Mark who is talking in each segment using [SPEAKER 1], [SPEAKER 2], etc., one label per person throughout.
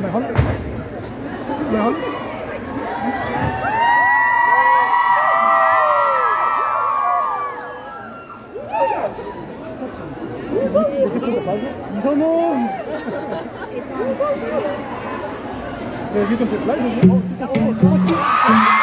[SPEAKER 1] Mejor. Mejor.
[SPEAKER 2] 이선홍! 이선홍! 네,
[SPEAKER 3] 지금 그 라이브 어, 듣고, 듣고, 듣고.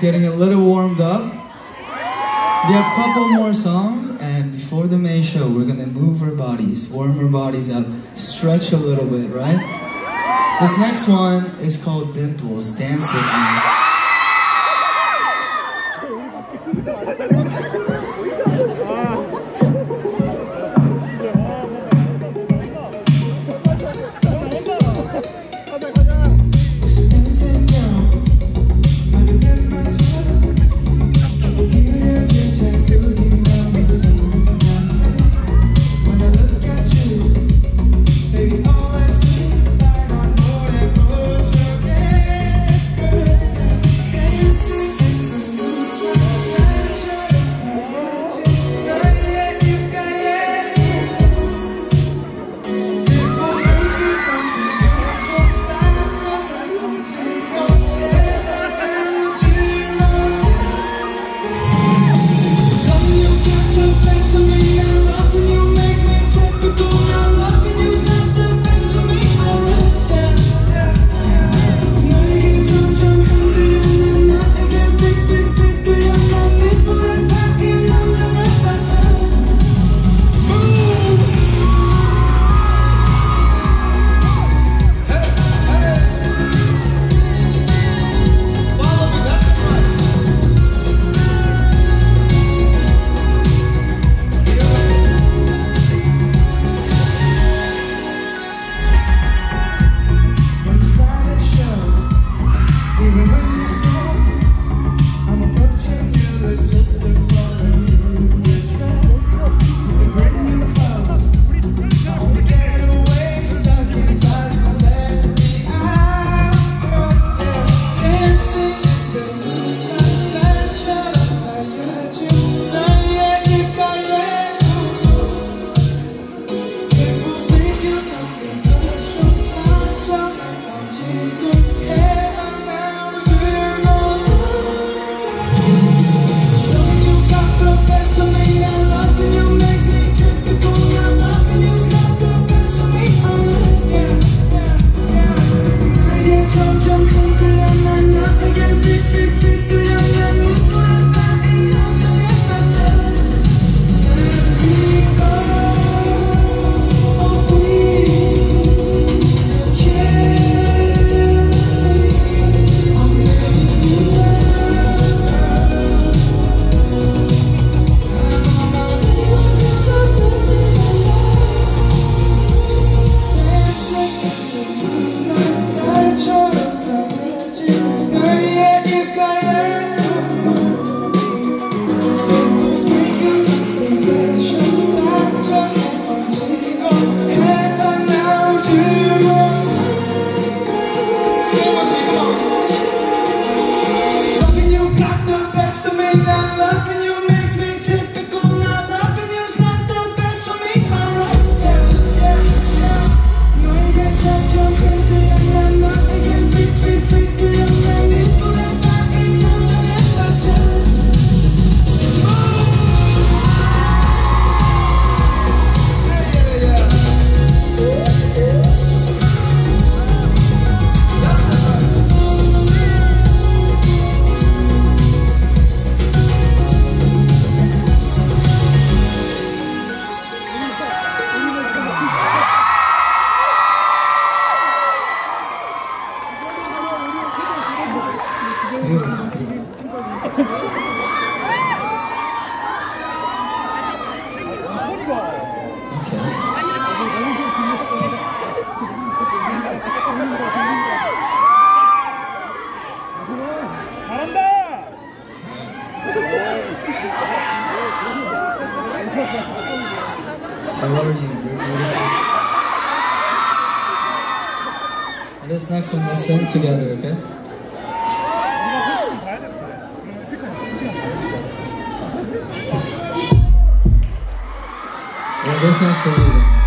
[SPEAKER 3] Getting a little warmed up. We have a couple more songs, and before the main show, we're gonna move our bodies, warm our bodies up, stretch a little bit, right? This next one is called Dimples. Dance with me. This next one, let's sing together, okay? Well, this one's for you.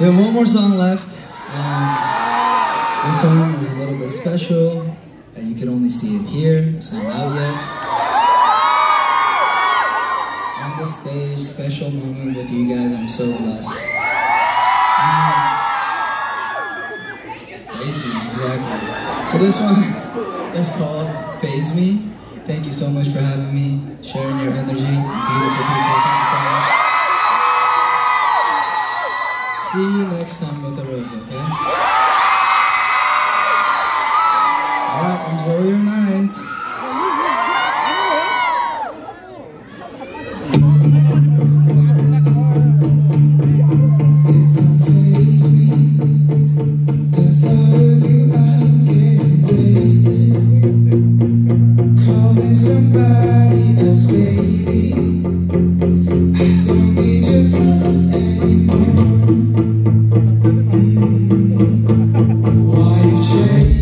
[SPEAKER 3] We have one more song left. Um, this song is a little bit special, and you can only see it here. It's not out yet. On the stage, special moment with you guys. I'm so blessed. Um, me, exactly. So this one is called. See you next time. change.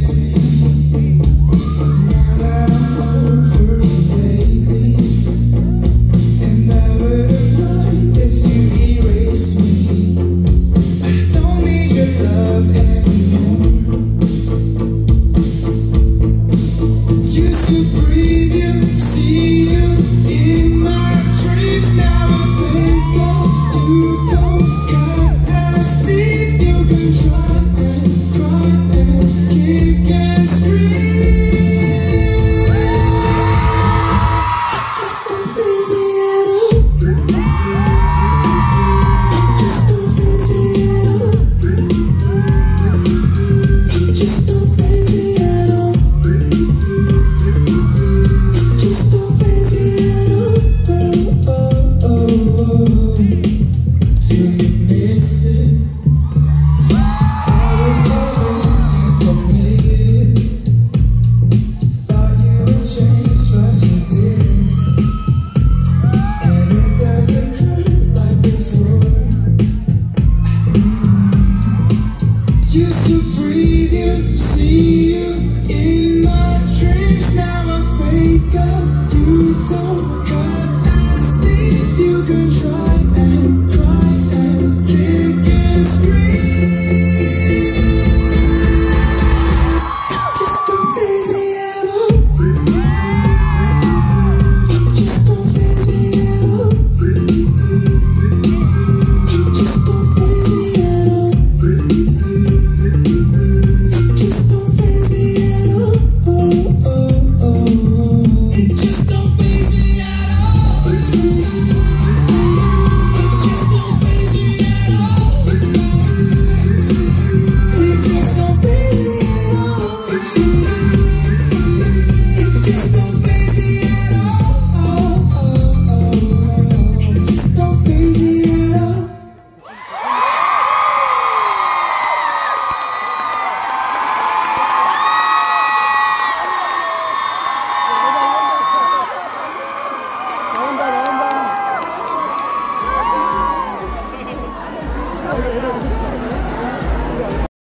[SPEAKER 3] see.